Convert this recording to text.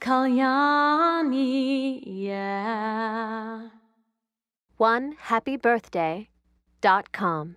Kalyani, yeah. One happy birthday dot com.